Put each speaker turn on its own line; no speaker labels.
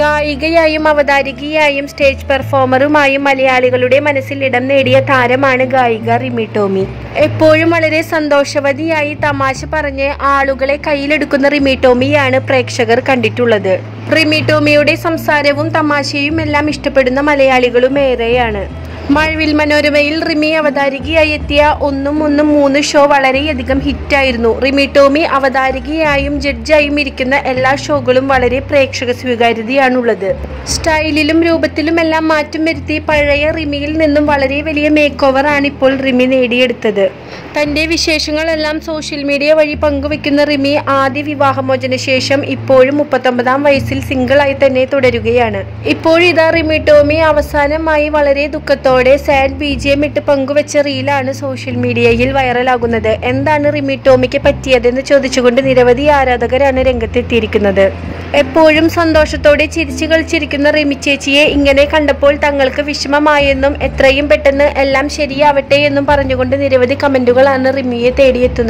ഗായികയായും അവതാരികയായും stage പെർഫോമറുമായും മലയാളികളുടെ മനസ്സിൽ ഇടം നേടിയ താരമാണ് ഗായിക റിമി ടോമി. എപ്പോഴും വളരെ സന്തോഷവതിയായി തമാശ പറഞ്ഞ് ആളുകളെ കയ്യിലെടുക്കുന്ന റിമി ടോമിയാണ് പ്രേക്ഷകർ കണ്ടിട്ടുള്ളത്. റിമി ടോമിയുടെ സംസാരവും തമാശയും എല്ലാം ഇഷ്ടപ്പെടുന്ന മലയാളികളും ഏറെയാണ്. മഴവിൽ മനോരമയിൽ റിമി അവതാരികയായി എത്തിയ ഒന്നും ഒന്നും മൂന്ന് ഷോ വളരെയധികം ഹിറ്റായിരുന്നു. റിമി ടോമി അവതാരികയായും ജഡ്ജായും ഇരിക്കുന്ന എല്ലാ ഷോകളും വളരെ പ്രേക്ഷക സ്വീകാര്യതയാണുള്ളത്. സ്റ്റൈലിലും രൂപത്തിലും എല്ലാം മാറ്റം വരുത്തി പഴയ റിമിയിൽ നിന്നും വളരെ വലിയ മേക്ക് ഓവറാണ് ഇപ്പോൾ റിമി നേടിയെടുത്തത്. തന്റെ വിശേഷങ്ങളെല്ലാം സോഷ്യൽ മീഡിയ വഴി പങ്കുവെക്കുന്ന റിമി ആദ്യ വിവാഹമോചന ശേഷം ഇപ്പോഴും മുപ്പത്തൊമ്പതാം വയസ്സിൽ സിംഗിളായി തന്നെ തുടരുകയാണ്. ഇപ്പോഴിതാ റിമി ടോമി അവസാനമായി വളരെ ദുഃഖത്തോടെ സാഡ് ബി ജി എം ഇട്ട് പങ്കുവെച്ച റീലാണ് സോഷ്യൽ മീഡിയയിൽ വൈറലാകുന്നത്. എന്താണ് റിമി ടോമിക്ക് പറ്റിയതെന്ന് ചോദിച്ചുകൊണ്ട് നിരവധി ആരാധകരാണ് രംഗത്തെത്തിയിരിക്കുന്നത്. എപ്പോഴും സന്തോഷത്തോടെ ചിരിച്ചു കളിച്ചിരിക്കുന്ന റിമി ചേച്ചിയെ ഇങ്ങനെ കണ്ടപ്പോൾ തങ്ങൾക്ക് വിഷമമായെന്നും എത്രയും പെട്ടെന്ന് എല്ലാം ശരിയാവട്ടെ എന്നും പറഞ്ഞുകൊണ്ട് നിരവധി കമന്റുകളാണ് റിമിയെ തേടിയെത്തുന്നത്.